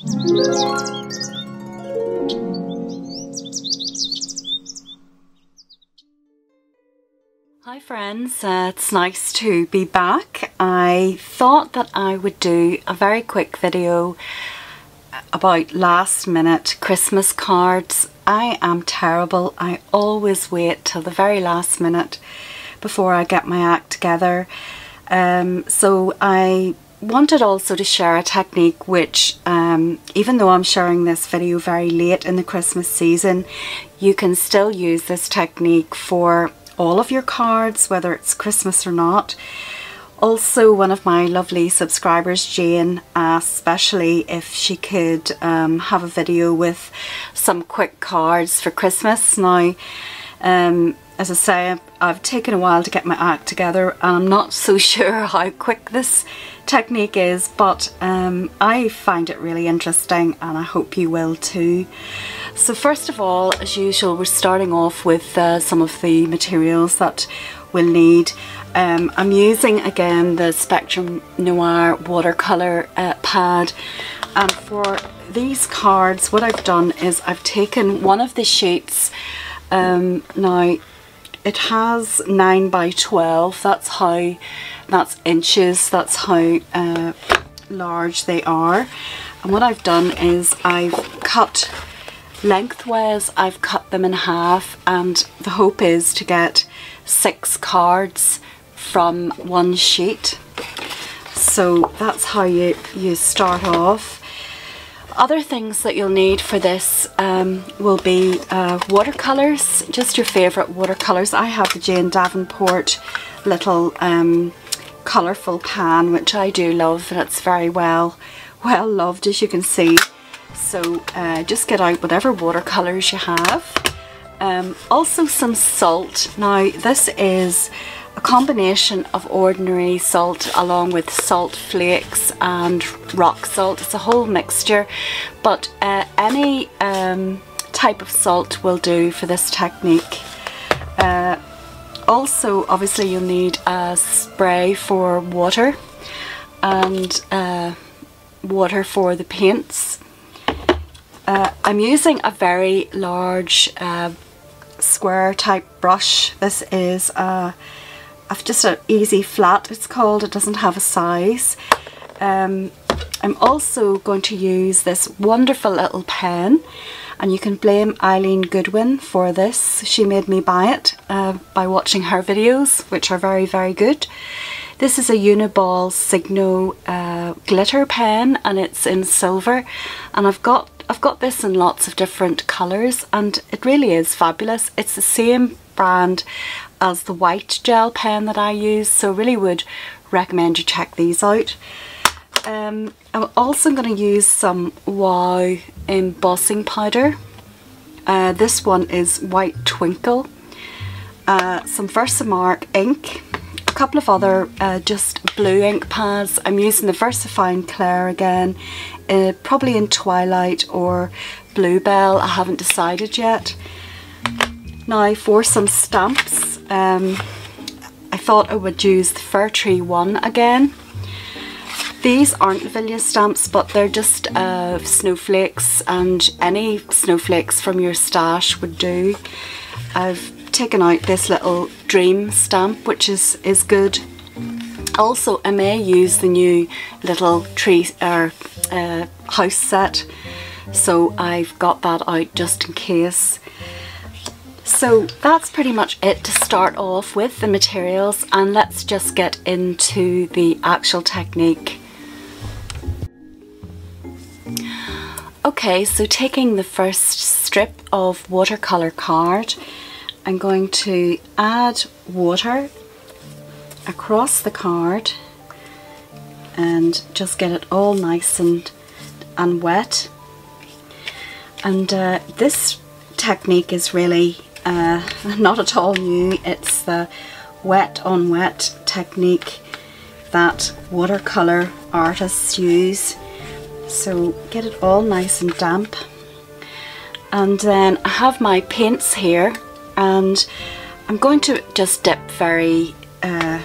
Hi friends, uh, it's nice to be back. I thought that I would do a very quick video about last minute Christmas cards. I am terrible. I always wait till the very last minute before I get my act together. Um, so I wanted also to share a technique which um, even though I'm sharing this video very late in the Christmas season you can still use this technique for all of your cards, whether it's Christmas or not. Also, one of my lovely subscribers, Jane, asked specially if she could um, have a video with some quick cards for Christmas. Now, um, as I say, I've taken a while to get my act together and I'm not so sure how quick this technique is, but um, I find it really interesting and I hope you will too. So first of all, as usual, we're starting off with uh, some of the materials that we'll need. Um, I'm using again the Spectrum Noir watercolour uh, pad and for these cards what I've done is I've taken one of the sheets um, now it has 9 by 12 that's how that's inches. That's how uh, large they are. And what I've done is I've cut lengthwise I've cut them in half. And the hope is to get six cards from one sheet. So that's how you you start off other things that you'll need for this um, will be uh, watercolours just your favourite watercolours I have the Jane Davenport little um, colourful pan which I do love and it's very well well loved as you can see so uh, just get out whatever watercolours you have. Um, also some salt. Now this is a combination of ordinary salt along with salt flakes and rock salt. It's a whole mixture but uh, any um, type of salt will do for this technique. Uh, also obviously you'll need a spray for water and uh, water for the paints uh, I'm using a very large uh, square type brush. This is uh, just an easy flat it's called. It doesn't have a size. Um, I'm also going to use this wonderful little pen and you can blame Eileen Goodwin for this. She made me buy it uh, by watching her videos which are very very good. This is a Uniball Signo uh, glitter pen and it's in silver and I've got I've got this in lots of different colours and it really is fabulous. It's the same brand as the white gel pen that I use so really would recommend you check these out. Um, I'm also going to use some Wow embossing powder. Uh, this one is White Twinkle. Uh, some Versamark ink a couple of other uh, just blue ink pads. I'm using the VersaFine Clair again, uh, probably in Twilight or Bluebell, I haven't decided yet. Now for some stamps, um, I thought I would use the Fir Tree one again. These aren't Lavinia stamps but they're just uh, snowflakes and any snowflakes from your stash would do. I've taken out this little dream stamp which is, is good. Also I may use the new little tree or uh, house set so I've got that out just in case. So that's pretty much it to start off with the materials and let's just get into the actual technique. Okay, so taking the first strip of watercolour card I'm going to add water across the card and just get it all nice and, and wet. And uh, this technique is really uh, not at all new. It's the wet on wet technique that watercolour artists use. So get it all nice and damp. And then I have my paints here and I'm going to just dip very uh,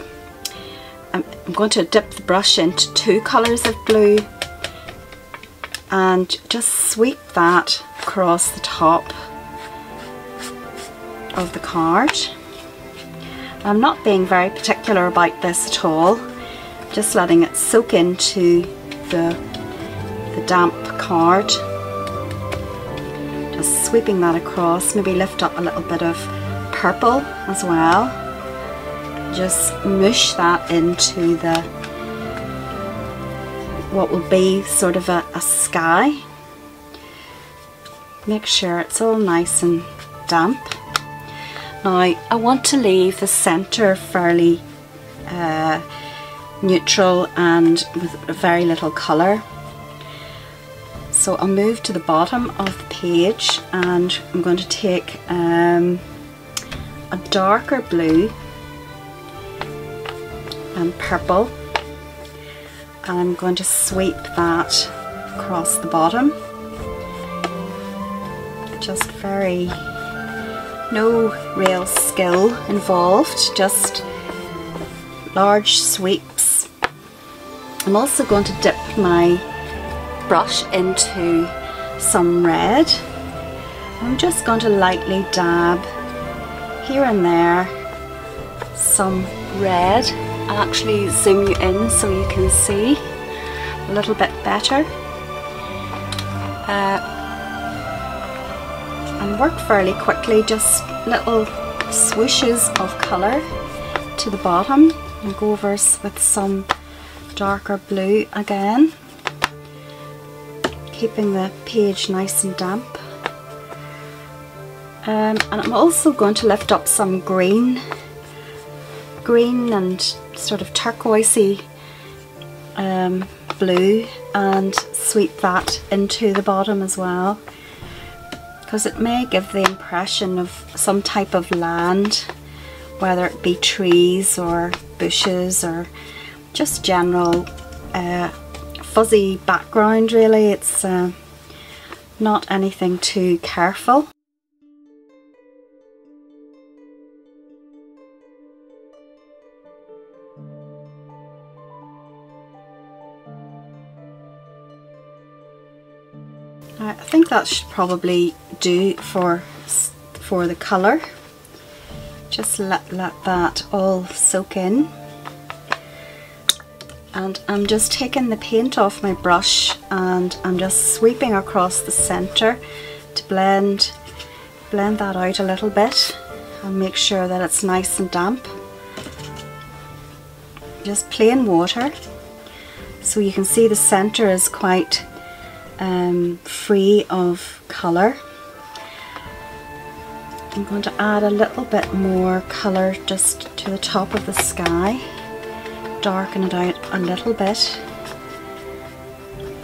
I'm going to dip the brush into two colours of blue and just sweep that across the top of the card. I'm not being very particular about this at all, just letting it soak into the, the damp card. Just sweeping that across, maybe lift up a little bit of purple as well. Just mush that into the what will be sort of a, a sky. Make sure it's all nice and damp. Now I want to leave the centre fairly uh, neutral and with very little colour. So I'll move to the bottom of the page and I'm going to take um, a darker blue and purple and I'm going to sweep that across the bottom. Just very, no real skill involved, just large sweeps. I'm also going to dip my brush into some red. I'm just going to lightly dab here and there some red I'll actually zoom you in so you can see a little bit better. Uh, and work fairly quickly, just little swooshes of colour to the bottom. And go over with some darker blue again keeping the page nice and damp. Um, and I'm also going to lift up some green green and sort of turquoisey um, blue and sweep that into the bottom as well because it may give the impression of some type of land whether it be trees or bushes or just general uh, fuzzy background really? It's uh, not anything too careful. I think that should probably do for for the colour. Just let, let that all soak in. And I'm just taking the paint off my brush and I'm just sweeping across the centre to blend, blend that out a little bit and make sure that it's nice and damp. Just plain water. So you can see the centre is quite um, free of colour. I'm going to add a little bit more colour just to the top of the sky, darken it out a little bit.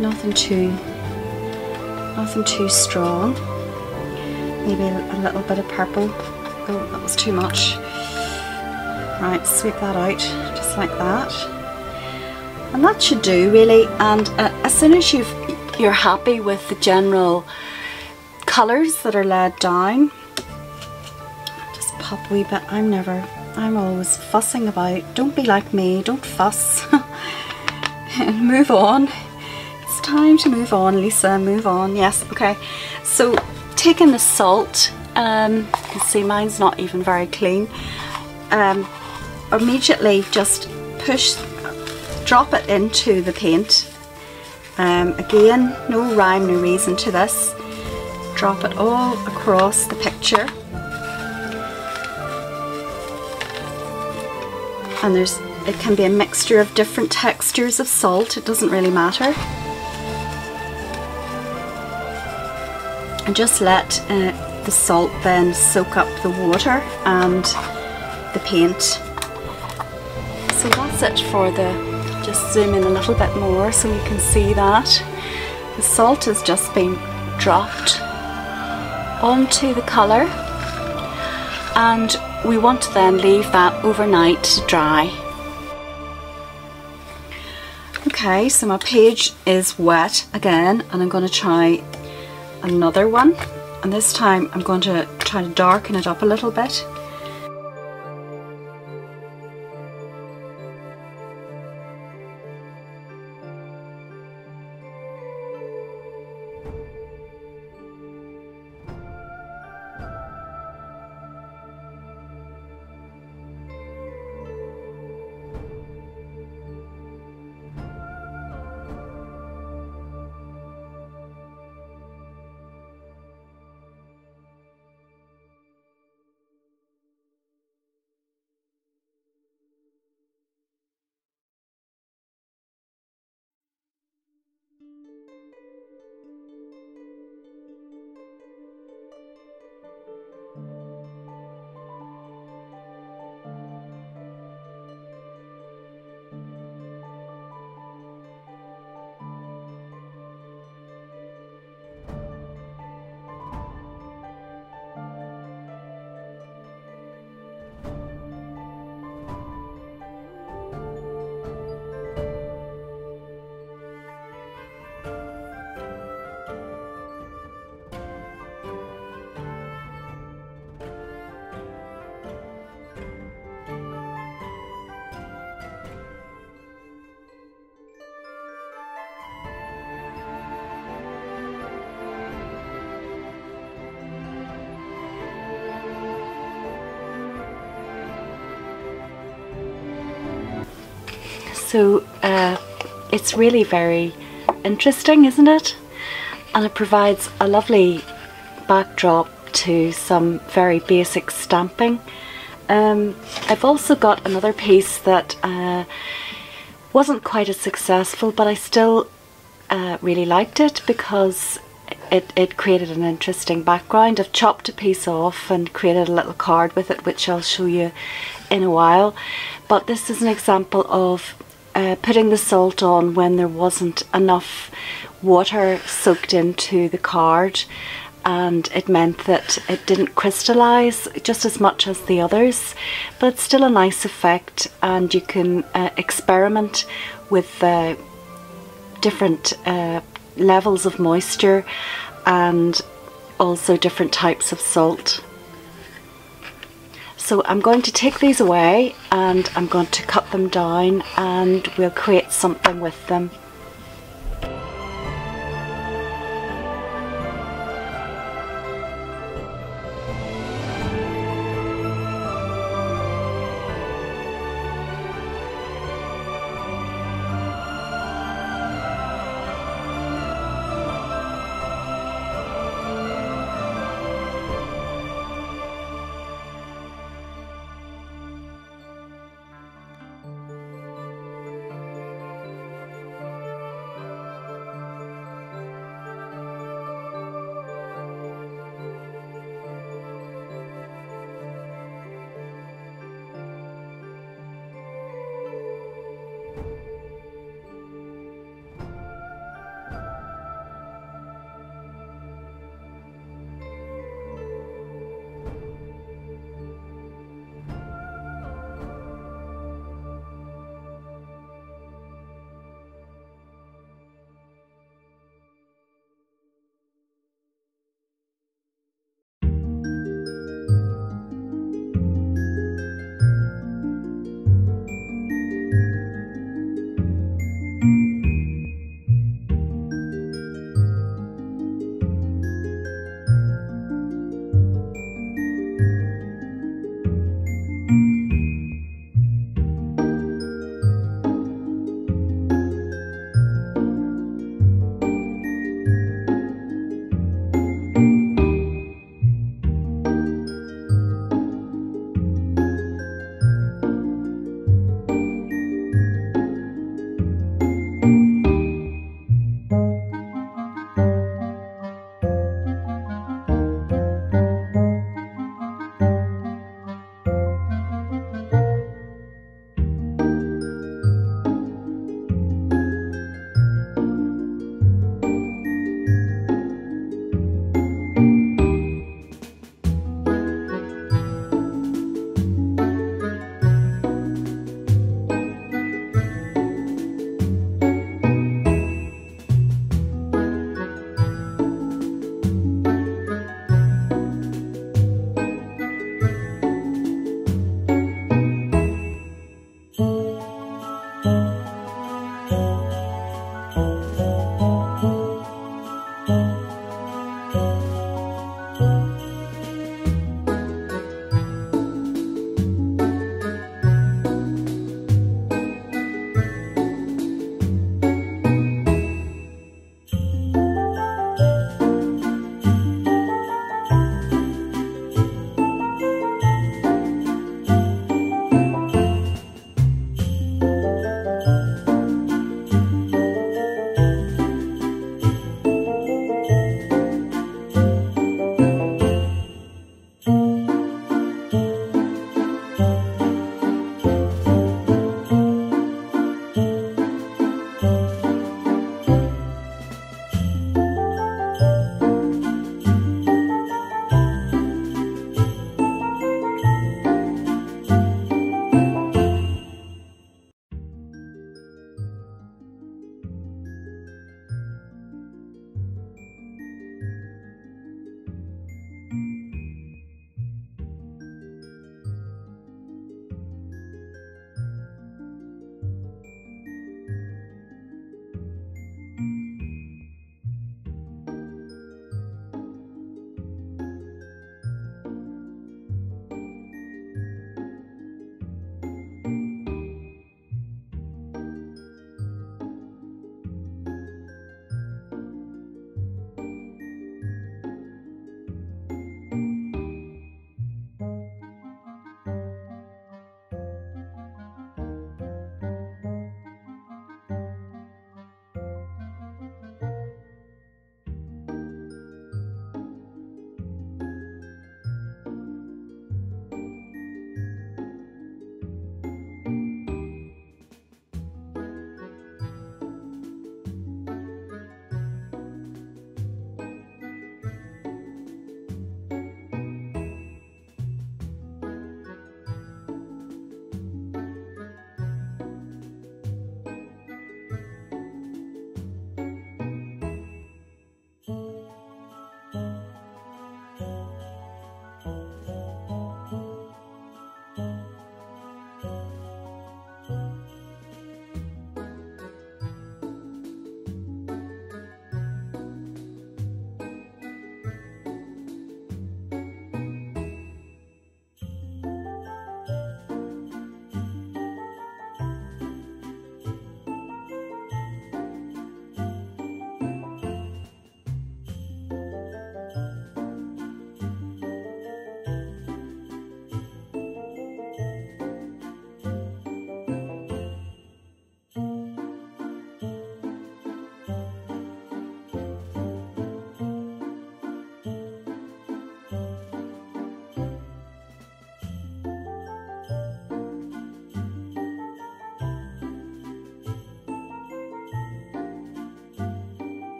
Nothing too, nothing too strong. Maybe a little bit of purple. Oh, that was too much. Right, sweep that out just like that. And that should do really. And uh, as soon as you've you're happy with the general colours that are laid down a wee bit I'm never I'm always fussing about. Don't be like me don't fuss. And move on. It's time to move on Lisa move on. Yes okay. So taking the salt um, you can see mine's not even very clean. Um, immediately just push drop it into the paint. Um, again, no rhyme, no reason to this. Drop it all across the picture. And there's it can be a mixture of different textures of salt, it doesn't really matter. And just let uh, the salt then soak up the water and the paint. So that's it for the just zoom in a little bit more so you can see that. The salt has just been dropped onto the colour and we want to then leave that overnight to dry. Okay, so my page is wet again and I'm going to try another one and this time I'm going to try to darken it up a little bit So uh, it's really very interesting, isn't it? And it provides a lovely backdrop to some very basic stamping. Um, I've also got another piece that uh, wasn't quite as successful, but I still uh, really liked it because it, it created an interesting background. I've chopped a piece off and created a little card with it, which I'll show you in a while. But this is an example of uh, putting the salt on when there wasn't enough water soaked into the card and it meant that it didn't crystallize just as much as the others but still a nice effect and you can uh, experiment with uh, different uh, levels of moisture and also different types of salt. So I'm going to take these away and I'm going to cut them down and we'll create something with them.